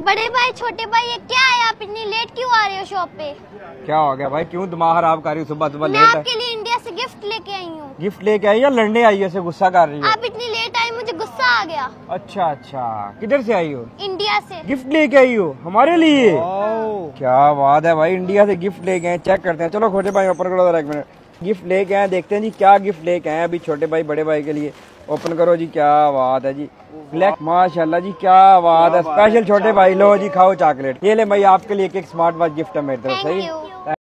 बड़े भाई छोटे भाई ये क्या है? आप इतनी लेट क्यों आ रहे हो शॉप पे? क्या हो गया भाई? क्यों दिमाग खराब कर रही हो? सुबह सुबह मैं लेट आपके लिए इंडिया से गिफ्ट लेके आई हूँ। गिफ्ट लेके आई या लड़ने आई है? ऐसे गुस्सा कर रही है। आप इतनी लेट आई मुझे गुस्सा आ गया। अच्छा अच्छा। किधर से आई हो? इंडिया से। गिफ्ट लेके आई हो? हमारे लिए? क्या बात है भाई। इंडिया से गिफ्ट लेके आए चेक करते हैं। चलो छोटे भाई ऊपर करो एक मिनट गिफ्ट लेके आए देखते हैं जी क्या गिफ्ट लेके आए अभी छोटे भाई बड़े भाई के लिए। ओपन करो जी क्या बात है जी। ब्लैक माशाल्लाह जी क्या बात है। स्पेशल छोटे भाई लो जी खाओ चॉकलेट ये ले भाई आपके लिए एक स्मार्ट वॉच गिफ्ट है मेरी तरफ़ थैंक सही? यू